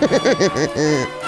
Hehehehe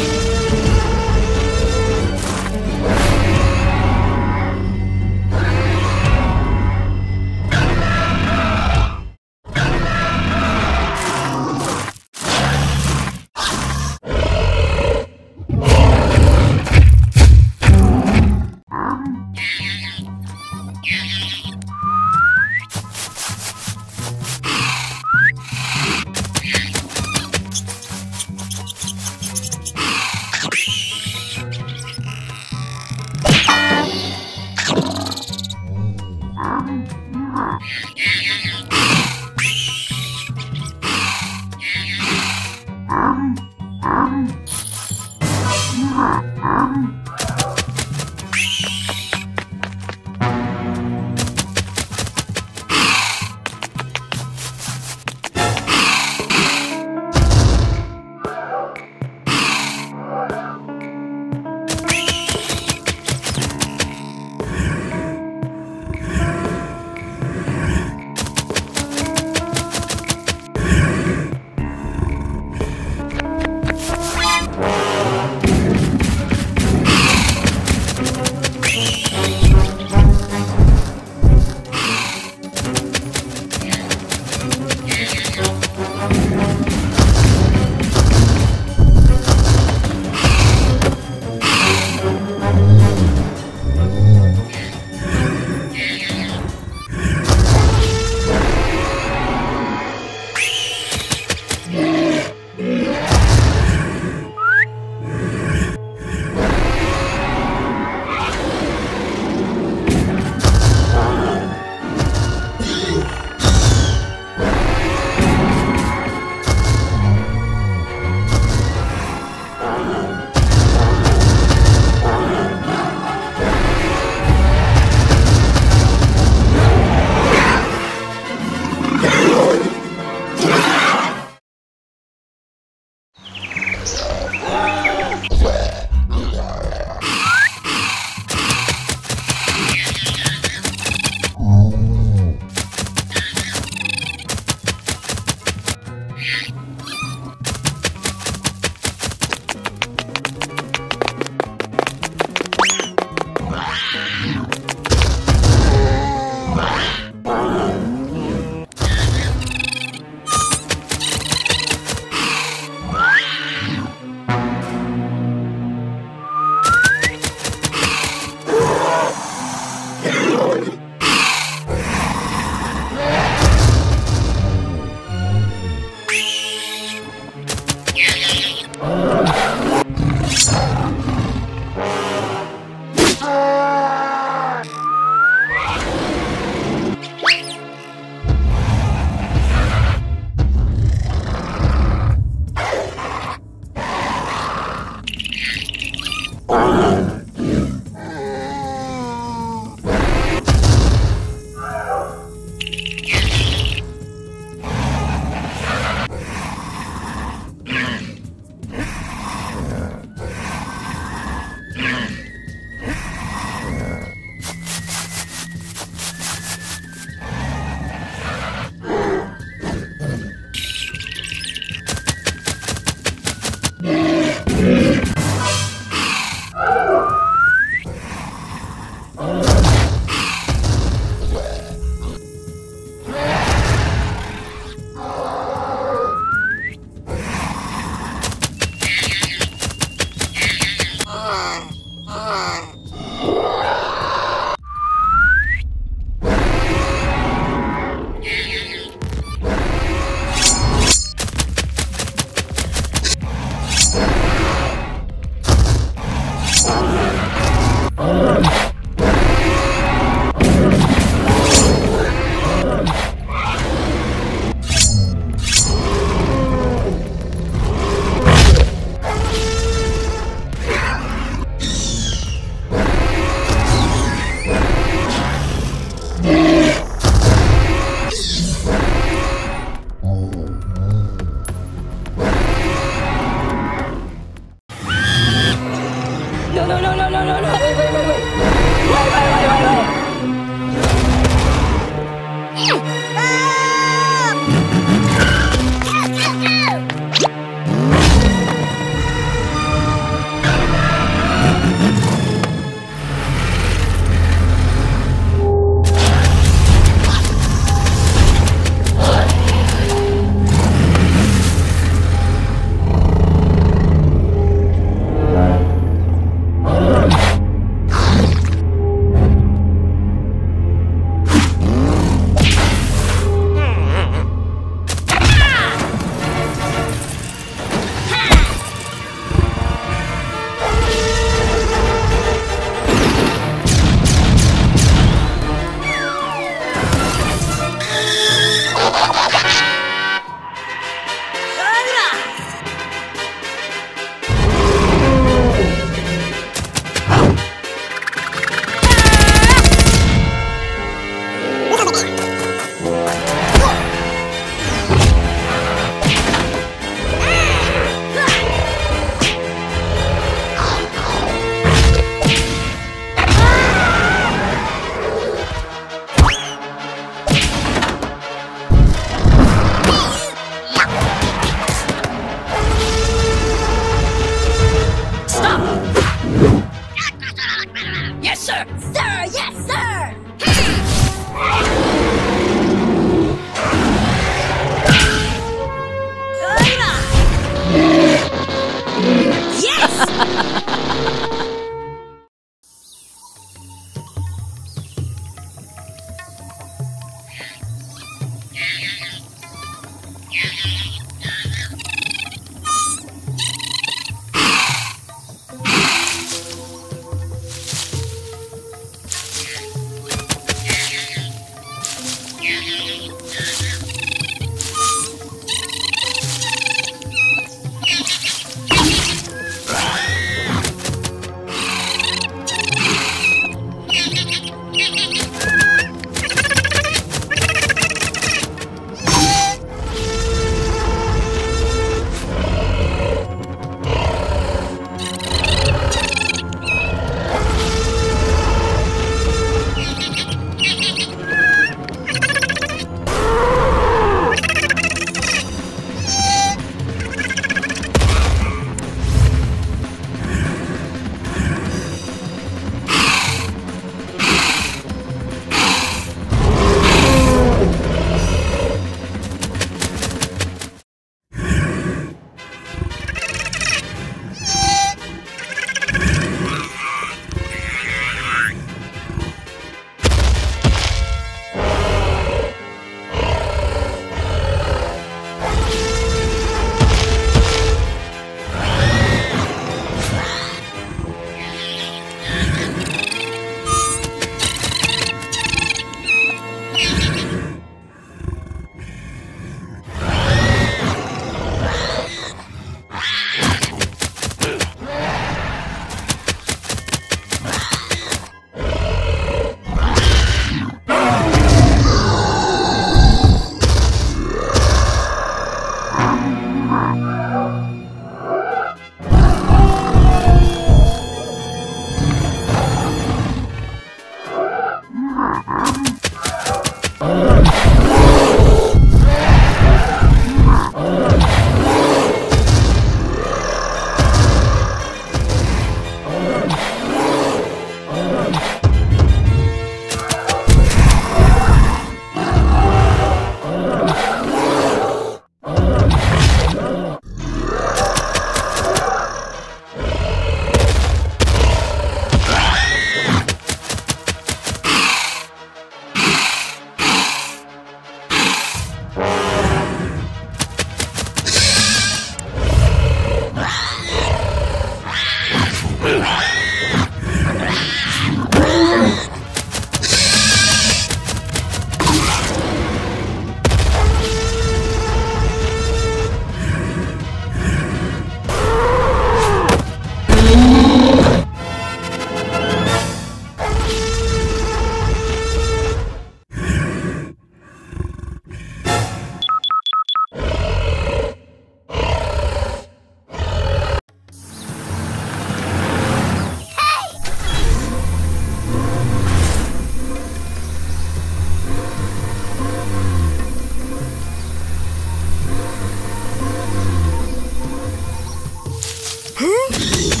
Huh?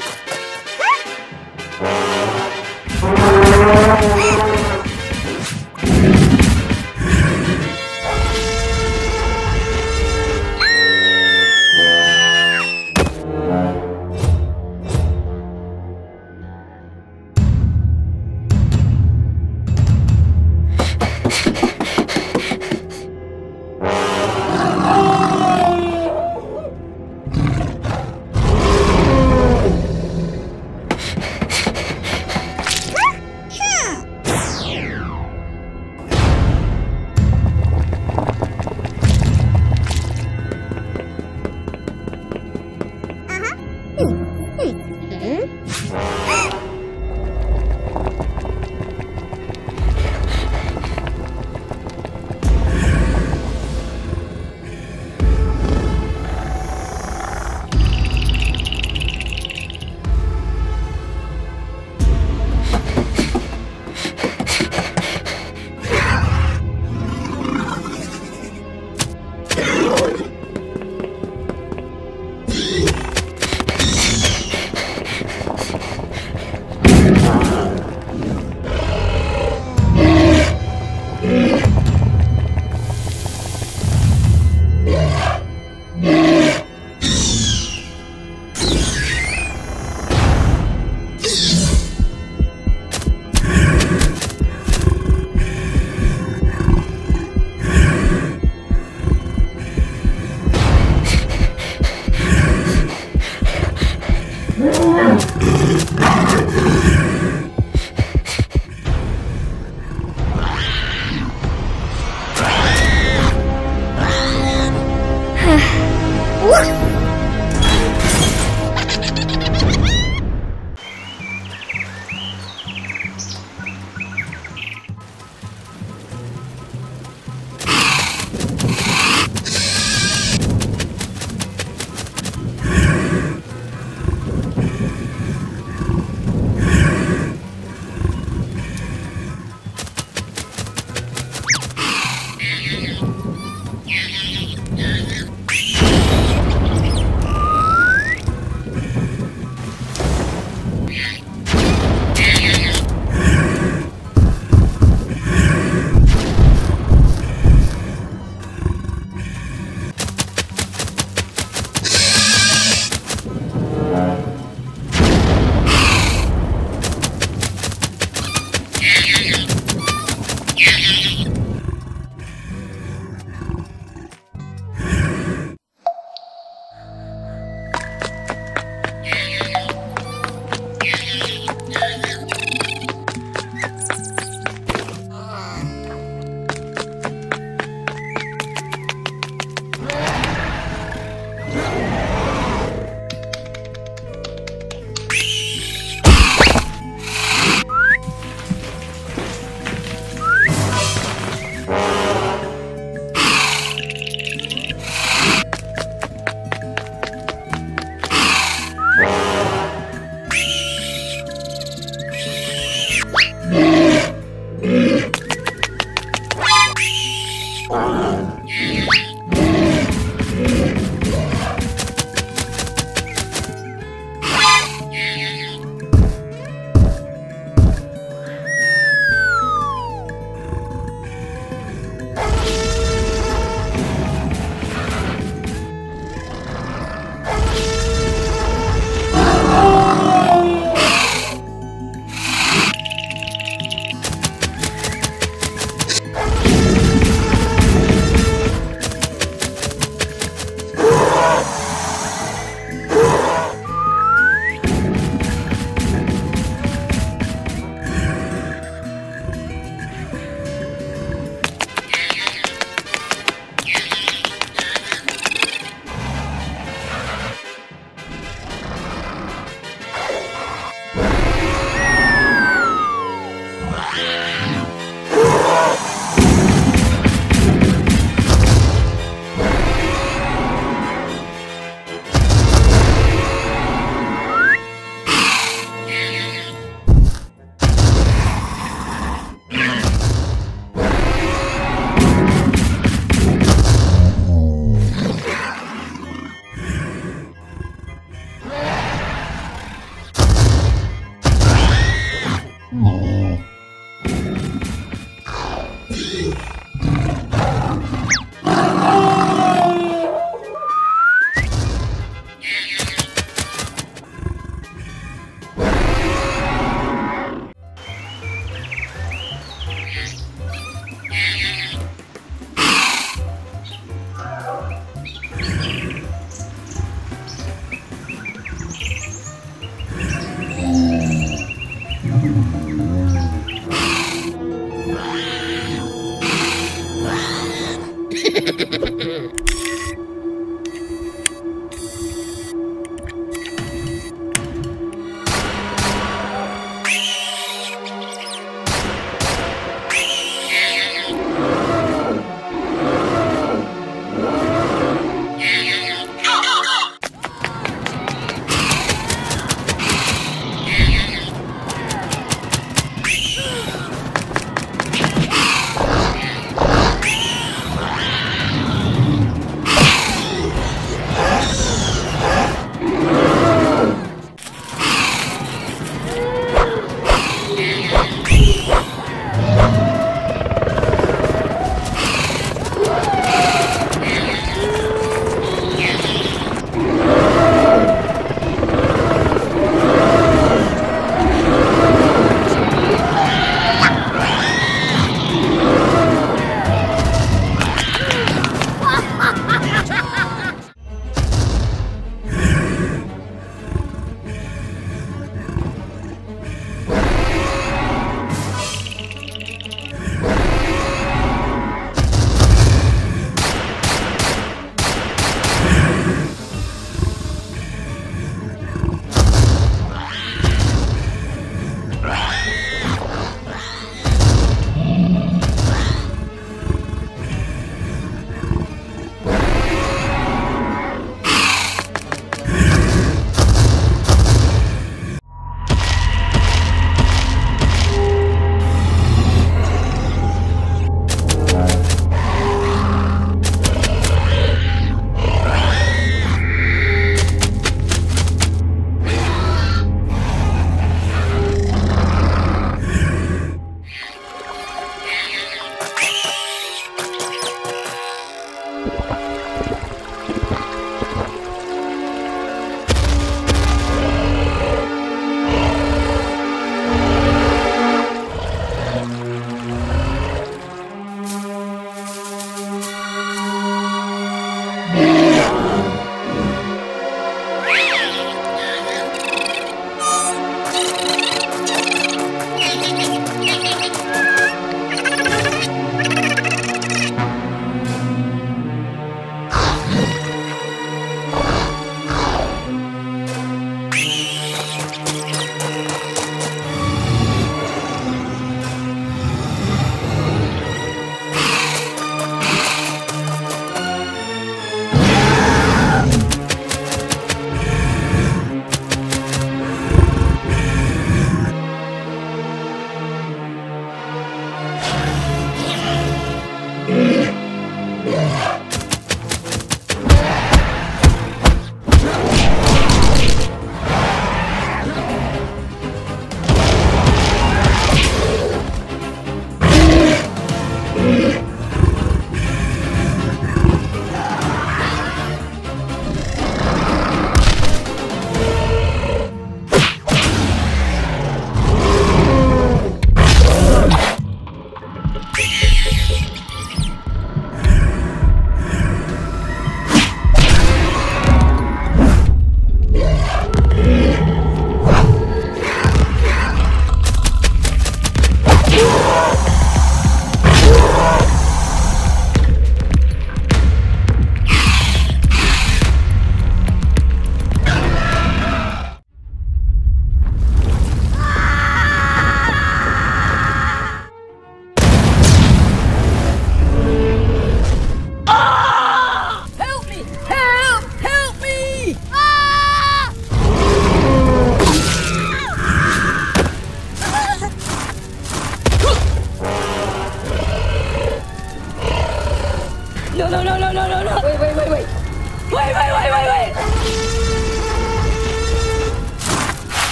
Hey!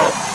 Oh!